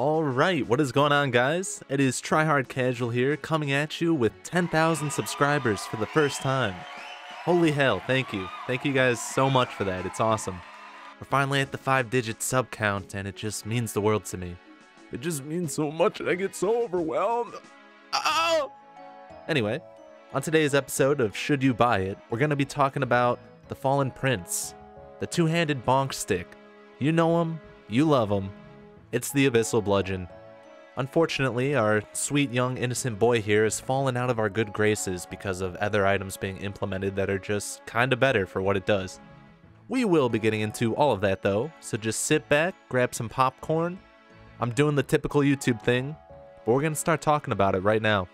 Alright, what is going on guys? It is Tryhard Casual here, coming at you with 10,000 subscribers for the first time. Holy hell, thank you. Thank you guys so much for that, it's awesome. We're finally at the 5-digit sub count, and it just means the world to me. It just means so much and I get so overwhelmed. Oh! Anyway, on today's episode of Should You Buy It, we're going to be talking about the Fallen Prince, the two-handed bonk stick. You know him, you love him, it's the Abyssal Bludgeon. Unfortunately, our sweet young innocent boy here has fallen out of our good graces because of other items being implemented that are just kinda better for what it does. We will be getting into all of that though, so just sit back, grab some popcorn. I'm doing the typical YouTube thing, but we're gonna start talking about it right now.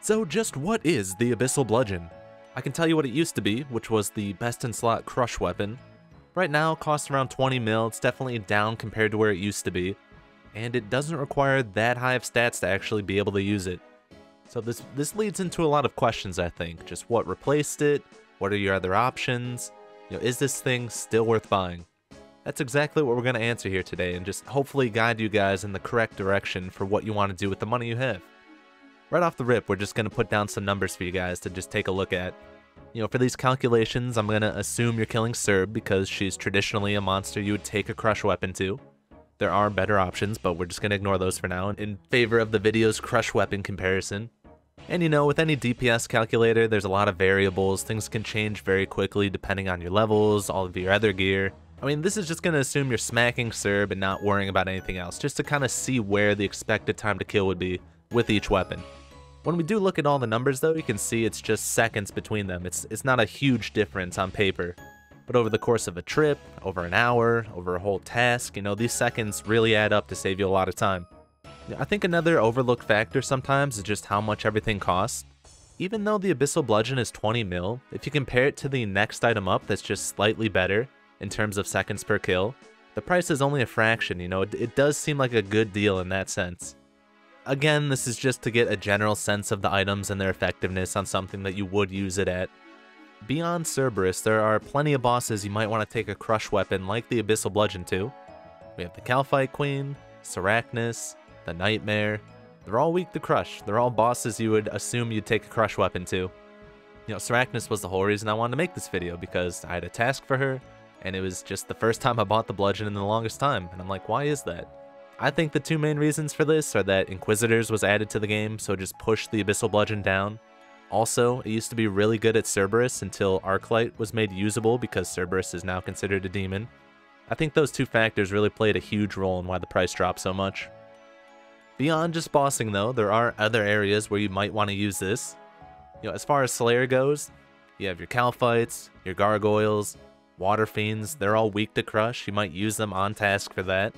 So just what is the Abyssal Bludgeon? I can tell you what it used to be, which was the best in slot crush weapon, Right now, it costs around 20 mil. It's definitely down compared to where it used to be. And it doesn't require that high of stats to actually be able to use it. So this, this leads into a lot of questions, I think. Just what replaced it? What are your other options? You know, is this thing still worth buying? That's exactly what we're going to answer here today and just hopefully guide you guys in the correct direction for what you want to do with the money you have. Right off the rip, we're just going to put down some numbers for you guys to just take a look at. You know, for these calculations, I'm going to assume you're killing Cerb because she's traditionally a monster you would take a crush weapon to. There are better options, but we're just going to ignore those for now in favor of the video's crush weapon comparison. And you know, with any DPS calculator, there's a lot of variables. Things can change very quickly depending on your levels, all of your other gear. I mean, this is just going to assume you're smacking Cerb and not worrying about anything else, just to kind of see where the expected time to kill would be with each weapon. When we do look at all the numbers though, you can see it's just seconds between them. It's, it's not a huge difference on paper. But over the course of a trip, over an hour, over a whole task, you know, these seconds really add up to save you a lot of time. I think another overlooked factor sometimes is just how much everything costs. Even though the Abyssal Bludgeon is 20 mil, if you compare it to the next item up that's just slightly better in terms of seconds per kill, the price is only a fraction, you know, it, it does seem like a good deal in that sense. Again, this is just to get a general sense of the items and their effectiveness on something that you would use it at. Beyond Cerberus, there are plenty of bosses you might want to take a crush weapon like the Abyssal Bludgeon to. We have the Kalphite Queen, Sarachnis, the Nightmare. They're all weak to crush. They're all bosses you would assume you'd take a crush weapon to. You know, Sarachnis was the whole reason I wanted to make this video because I had a task for her, and it was just the first time I bought the Bludgeon in the longest time, and I'm like, why is that? I think the two main reasons for this are that Inquisitors was added to the game, so it just pushed the Abyssal Bludgeon down. Also, it used to be really good at Cerberus until Arclight was made usable because Cerberus is now considered a demon. I think those two factors really played a huge role in why the price dropped so much. Beyond just bossing though, there are other areas where you might want to use this. You know, as far as Slayer goes, you have your Kalphites, your Gargoyles, Water Fiends, they're all weak to crush, you might use them on task for that.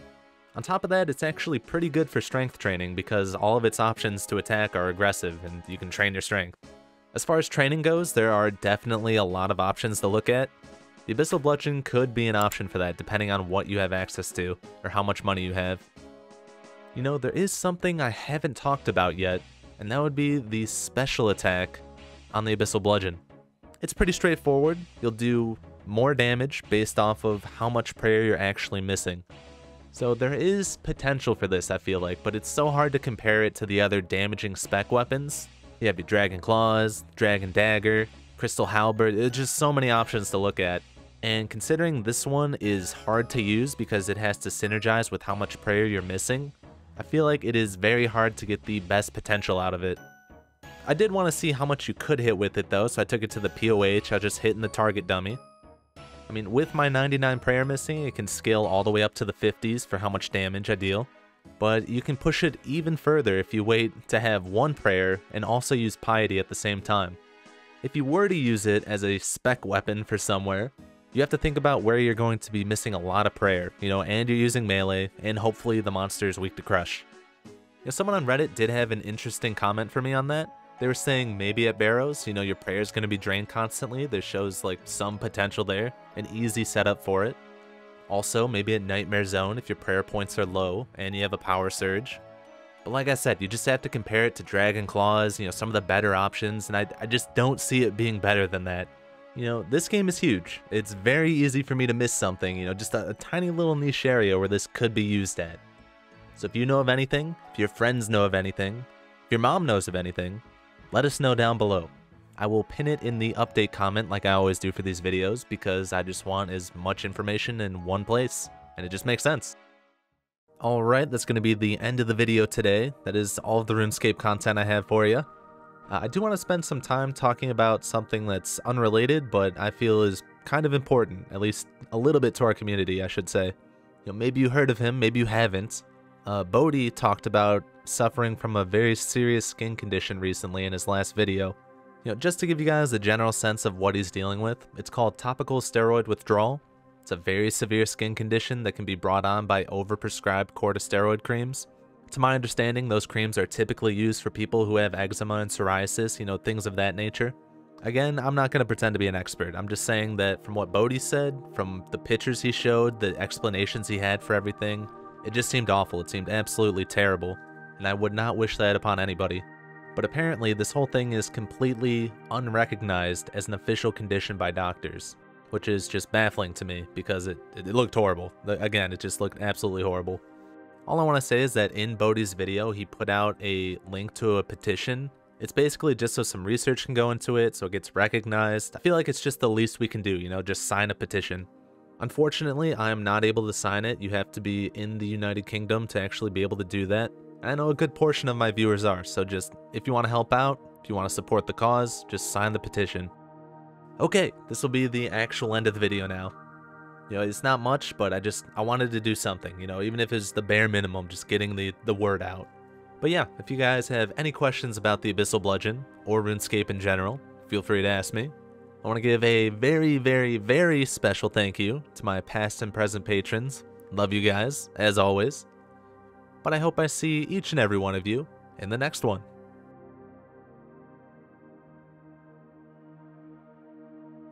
On top of that, it's actually pretty good for strength training because all of its options to attack are aggressive and you can train your strength. As far as training goes, there are definitely a lot of options to look at. The Abyssal Bludgeon could be an option for that depending on what you have access to or how much money you have. You know, there is something I haven't talked about yet, and that would be the special attack on the Abyssal Bludgeon. It's pretty straightforward. You'll do more damage based off of how much prayer you're actually missing. So there is potential for this, I feel like, but it's so hard to compare it to the other damaging spec weapons. You have your Dragon Claws, Dragon Dagger, Crystal Halberd, there's just so many options to look at. And considering this one is hard to use because it has to synergize with how much prayer you're missing, I feel like it is very hard to get the best potential out of it. I did want to see how much you could hit with it though, so I took it to the POH, I just hit in the target dummy. I mean, with my 99 prayer missing, it can scale all the way up to the 50s for how much damage I deal. But you can push it even further if you wait to have one prayer and also use piety at the same time. If you were to use it as a spec weapon for somewhere, you have to think about where you're going to be missing a lot of prayer, you know, and you're using melee, and hopefully the monster is weak to crush. You know, someone on Reddit did have an interesting comment for me on that. They were saying maybe at Barrows, you know, your prayer is going to be drained constantly. There shows like some potential there, an easy setup for it. Also, maybe at Nightmare Zone if your prayer points are low and you have a power surge. But like I said, you just have to compare it to Dragon Claws, you know, some of the better options, and I, I just don't see it being better than that. You know, this game is huge. It's very easy for me to miss something, you know, just a, a tiny little niche area where this could be used at. So if you know of anything, if your friends know of anything, if your mom knows of anything, let us know down below. I will pin it in the update comment like I always do for these videos because I just want as much information in one place, and it just makes sense. Alright, that's going to be the end of the video today. That is all of the RuneScape content I have for you. Uh, I do want to spend some time talking about something that's unrelated, but I feel is kind of important, at least a little bit to our community, I should say. You know, maybe you heard of him, maybe you haven't. Uh, Boaty talked about suffering from a very serious skin condition recently in his last video. You know, just to give you guys a general sense of what he's dealing with, it's called topical steroid withdrawal. It's a very severe skin condition that can be brought on by overprescribed corticosteroid creams. To my understanding, those creams are typically used for people who have eczema and psoriasis, you know, things of that nature. Again, I'm not going to pretend to be an expert. I'm just saying that from what Boaty said, from the pictures he showed, the explanations he had for everything, it just seemed awful. It seemed absolutely terrible, and I would not wish that upon anybody. But apparently, this whole thing is completely unrecognized as an official condition by doctors, which is just baffling to me because it, it looked horrible. Again, it just looked absolutely horrible. All I want to say is that in Boaty's video, he put out a link to a petition. It's basically just so some research can go into it, so it gets recognized. I feel like it's just the least we can do, you know, just sign a petition. Unfortunately, I am not able to sign it. You have to be in the United Kingdom to actually be able to do that. I know a good portion of my viewers are, so just if you want to help out, if you want to support the cause, just sign the petition. Okay, this will be the actual end of the video now. You know, it's not much, but I just, I wanted to do something, you know, even if it's the bare minimum, just getting the, the word out. But yeah, if you guys have any questions about the Abyssal Bludgeon, or RuneScape in general, feel free to ask me. I want to give a very, very, very special thank you to my past and present patrons. Love you guys, as always but I hope I see each and every one of you in the next one.